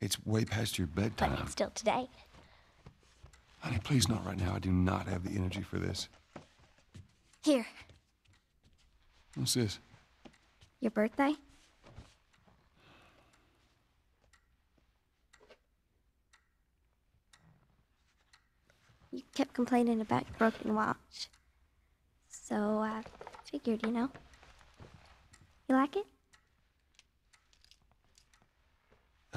It's way past your But bedtime. it's still today. Honey, please not right now. I do not have the energy for this. Here, What's this? your birthday? You kept complaining about your broken watch. So I figured, you know. You like it?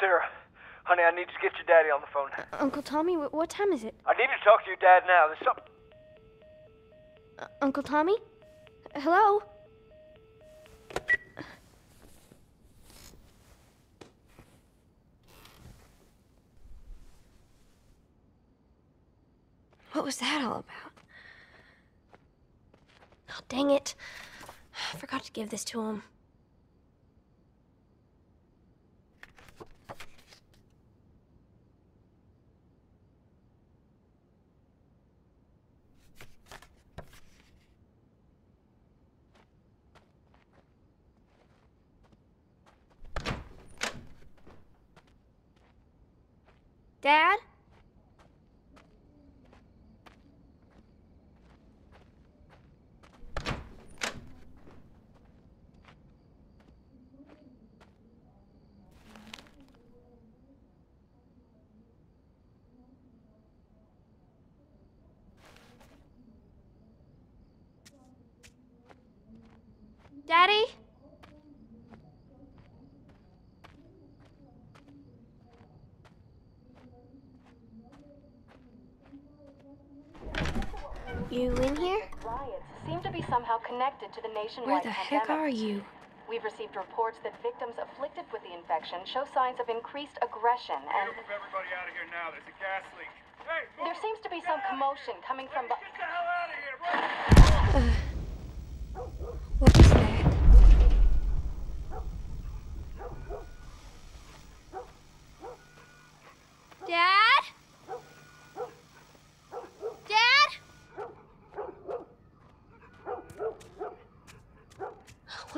Sarah, honey, I need to get your daddy on the phone. Uncle Tommy, wh- what time is it? I need to talk to your dad now. There's something. Uh, Uncle Tommy? Hello? What was that all about? Oh, dang it. I forgot to give this to him. Dad? Daddy? You in here? Riots seem to be somehow connected to the nationwide Where the heck are you? We've received reports that victims afflicted with the infection show signs of increased aggression, and Move everybody out of here now. There's a gas leak. Hey, move. there seems to be some commotion coming from. Get the hell out of here, right? What that? Dad? Dad? What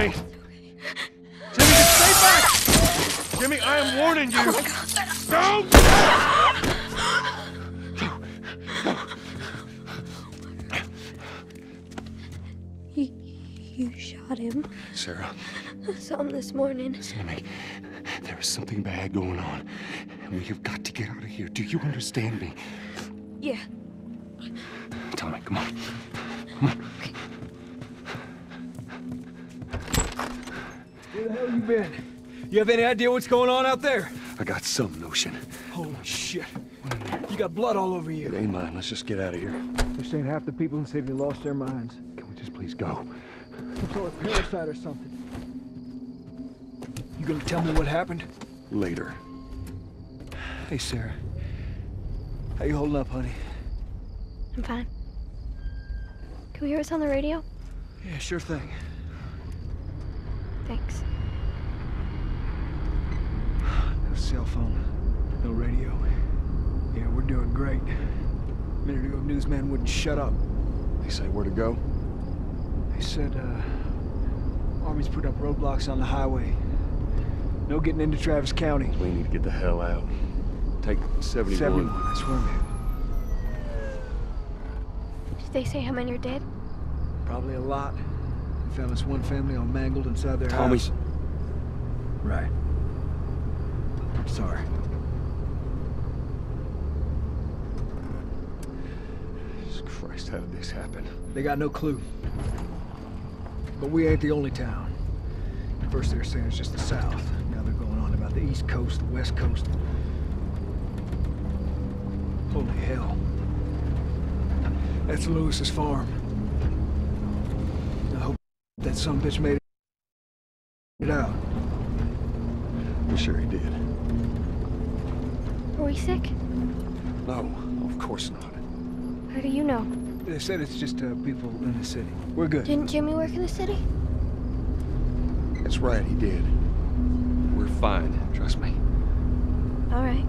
Jimmy! Jimmy, just stay back! Jimmy, I am warning you! Oh Don't! You, you shot him. Sarah, I saw him this morning. listen to me. There is something bad going on, and we have got to get out of here. Do you understand me? Yeah. Tommy, come on. Where the hell you been? You have any idea what's going on out there? I got some notion. Holy shit. You got blood all over you. It you. ain't mine. Let's just get out of here. This ain't half the people in the city lost their minds. Can we just please go? Some sort of parasite or something. You gonna tell me what happened? Later. Hey, Sarah. How you holding up, honey? I'm fine. Can we hear us on the radio? Yeah, sure thing. Thanks. No cell phone. No radio. Yeah, we're doing great. A minute ago, newsman wouldn't shut up. They say where to go? They said, uh, Army's put up roadblocks on the highway. No getting into Travis County. We need to get the hell out. Take 71. 71, I'm headed. Did they say how many are dead? Probably a lot. We found this one family all mangled inside their Tommy. house. Right. Sorry. Jesus Christ, how did this happen? They got no clue. But we ain't the only town. First they were saying it's just the south. Now they're going on about the east coast, the west coast. Holy hell. That's Lewis's farm. I hope that some bitch made it out. I'm sure he did. Are we sick? No, of course not. How do you know? They said it's just uh, people in the city. We're good. Didn't Jimmy work in the city? That's right, he did. We're fine, trust me. All right.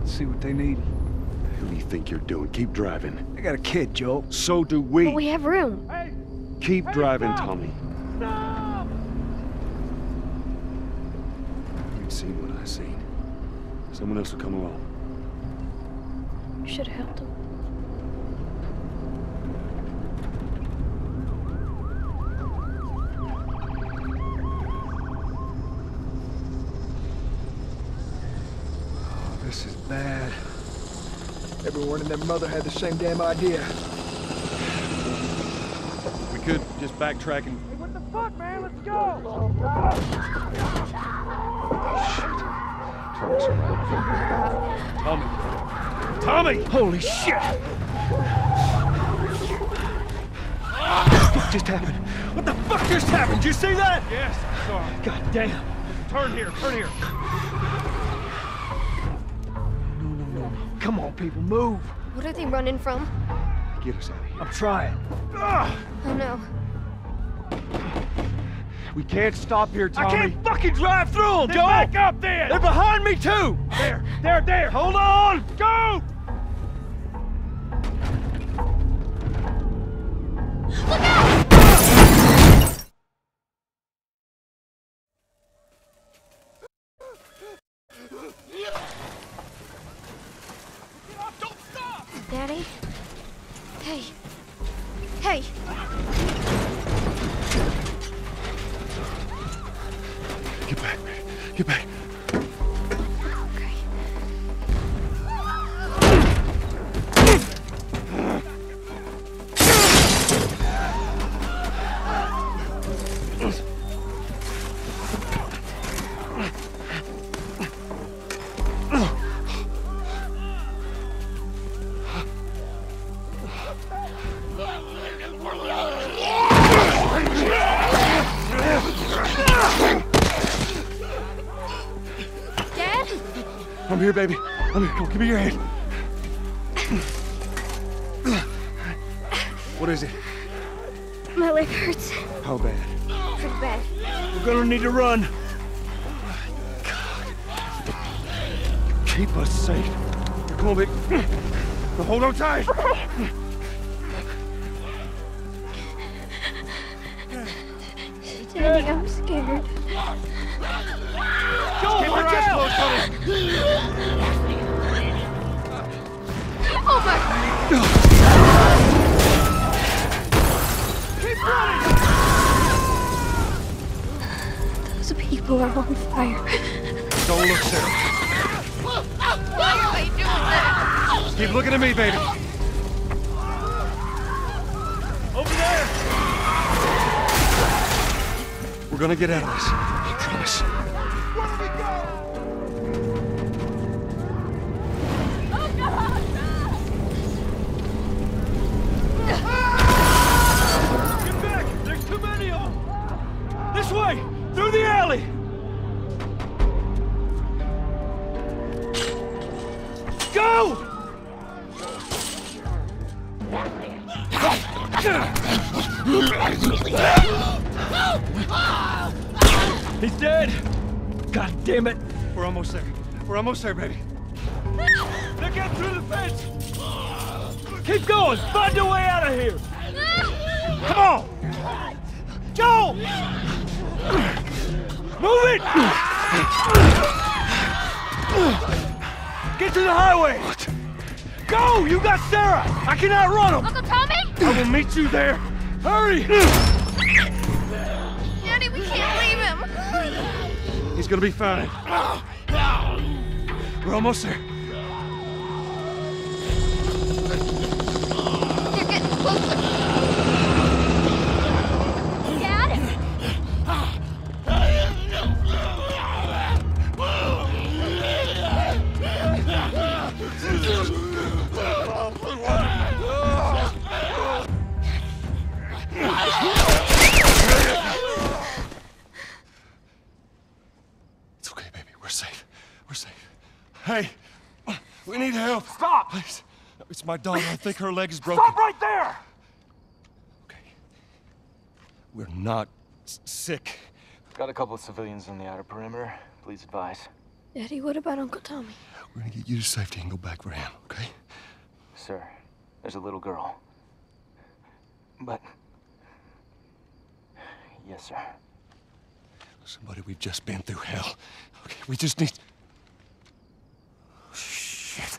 Let's see what they need. Who do you think you're doing? Keep driving. I got a kid, Joel. So do we. But we have room. Hey. Keep driving, Tommy. You've seen what I've seen. Someone else will come along. You should have helped him. Oh, this is bad. Everyone and their mother had the same damn idea. We could just backtrack and. What the fuck, man? Let's go! Turn us around. Tommy! Tommy! Holy shit! What the fuck just happened? What the fuck just happened? Did you see that? Yes, sorry. God damn. Turn here, turn here. Come on, people, move. What are they running from? Get us out of here. I'm trying. Oh no. We can't stop here, Tommy. I can't fucking drive through them, Then Joel! back up then! They're behind me, too! There, there, there! Hold on! Go! Look out! Daddy? Hey. Hey! Get back. Get back. Here, baby. I'm here. Come on, give me your hand. What is it? My leg hurts How bad? pretty bad. We're gonna need to run. God. Keep us safe. Here, come on, baby. Now hold on tight. I'm scared. Your eyes closed, honey. Those people are on fire. Don't look, Sarah. Why are they doing that? Keep looking at me, baby. Over there. We're gonna get out of this. I promise. Way! Through the alley! Go! He's dead! God damn it! We're almost there. We're almost there, baby. They're getting through the fence! Keep going! Find a way out of here! Come on! Go! Move it! Get to the highway! What? Go! You got Sarah! I cannot run him! Uncle Tommy? I will meet you there! Hurry! Daddy, we can't leave him. He's gonna be fine. We're almost there. Help. Please. It's my daughter. I think her leg is broken. Stop right there! Okay. We're not sick. Got a couple of civilians on the outer perimeter. Please advise. Daddy, what about Uncle Tommy? We're gonna get you to safety and go back for him, okay? Sir, there's a little girl. But. Yes, sir. Somebody, we've just been through hell. Okay, we just need. Shit.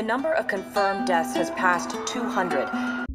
The number of confirmed deaths has passed 200.